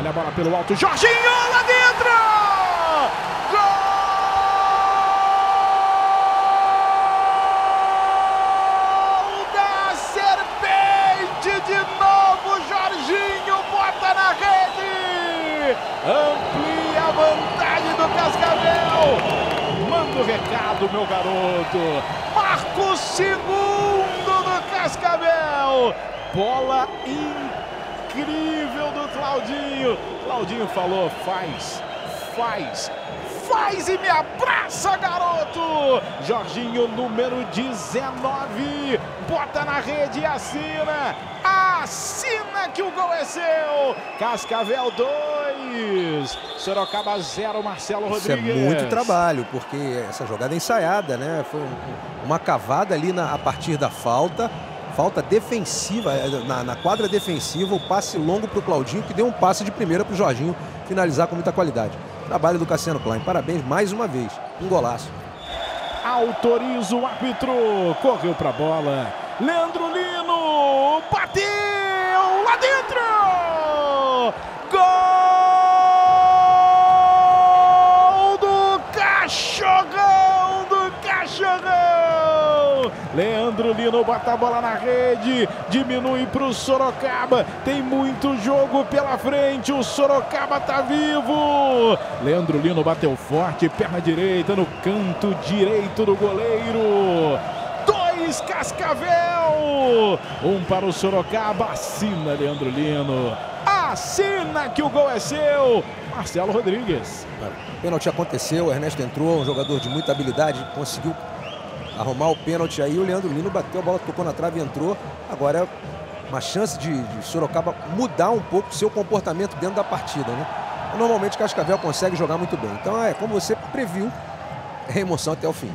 Olha a bola pelo alto. Jorginho lá dentro! Gol da Serpente! De novo, Jorginho bota na rede! Amplia a vantagem do Cascavel! Manda o recado, meu garoto! Marca o segundo do Cascavel! Bola incrível do Claudinho! Claudinho falou: faz, faz, faz e me abraça, garoto! Jorginho, número 19, bota na rede e assina! Assina que o gol é seu! Cascavel 2, Sorocaba 0, Marcelo Isso é Rodrigues. muito trabalho, porque essa jogada é ensaiada, né? Foi um- uma cavada ali na, a partir da falta. Falta defensiva, eh, na, na quadra defensiva, o passe longo para o Claudinho, que deu um passe de primeira para o Jorginho finalizar com muita qualidade. Trabalho do Cassiano Klein. Parabéns mais uma vez. Um golaço. Autoriza o árbitro. Correu pra bola. Leandro Lino. Cachorrão. Leandro Lino bota a bola na rede. Diminui pro Sorocaba. Tem muito jogo pela frente. O Sorocaba tá vivo. Leandro Lino bateu forte. Perna direita no canto direito do goleiro. Dois Cascavel. Um para o Sorocaba. Assina Leandro Lino. Assina que o gol é seu. Marcelo Rodrigues. O pênalti aconteceu, o Ernesto entrou, um jogador de muita habilidade, conseguiu arrumar o pênalti aí. O Leandro Lino bateu a bola, tocou na trave e entrou. Agora é uma chance de, de Sorocaba mudar um pouco seu comportamento dentro da partida, né? Normalmente Cascavel consegue jogar muito bem. Então é como você previu, é emoção até o fim.